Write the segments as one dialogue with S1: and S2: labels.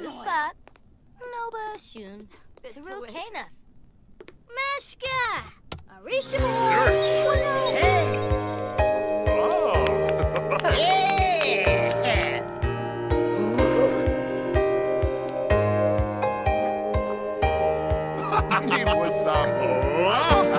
S1: Uzbak, Noba Shun, Teru Kanaf, Meshka, Arishamor,
S2: Hey!
S3: Oh.
S2: Yeah!
S1: Nay,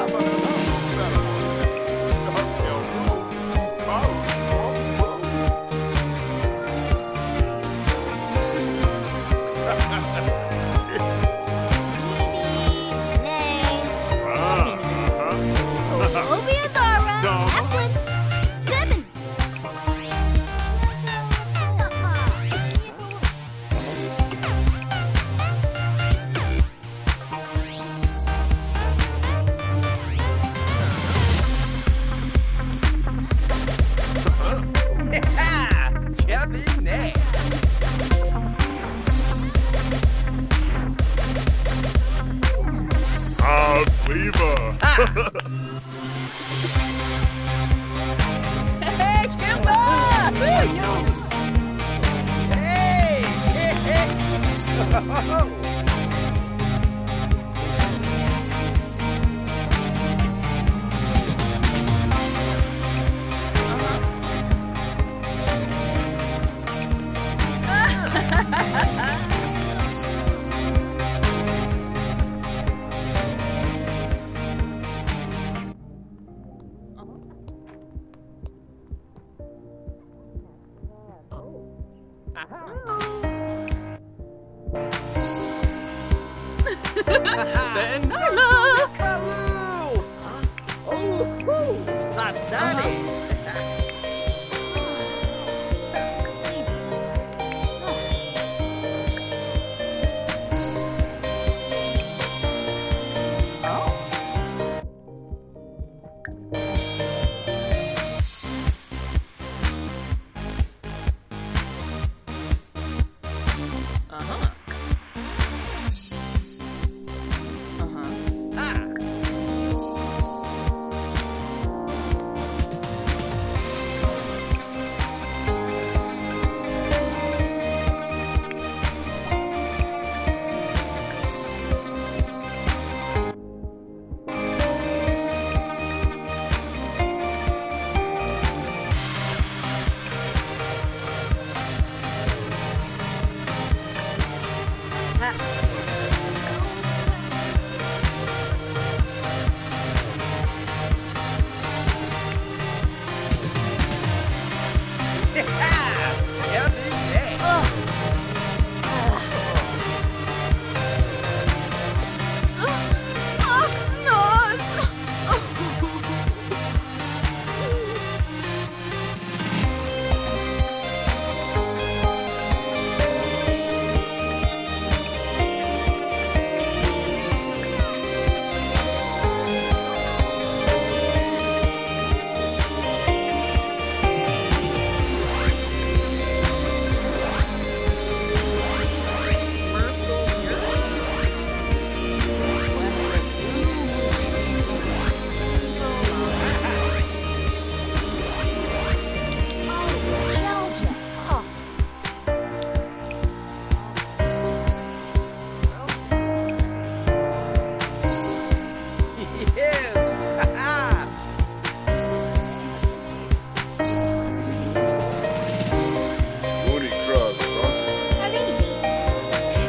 S4: Vanilla!
S2: Kaloo! Oh, woo! Patsani!
S4: Uh-huh.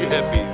S3: Chevy,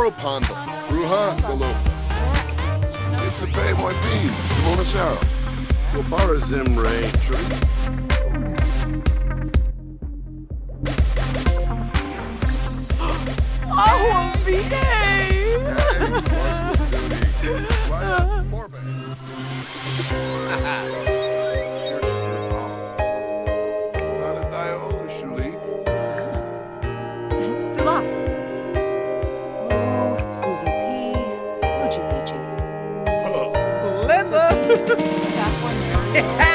S3: Paro Pando. Ruha Galopa. Isape Moitin. Monasaro. Gopara Zimre. Tree.
S2: Yeah!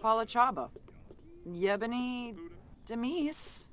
S4: Apollo Chaba, Yebony, Demise.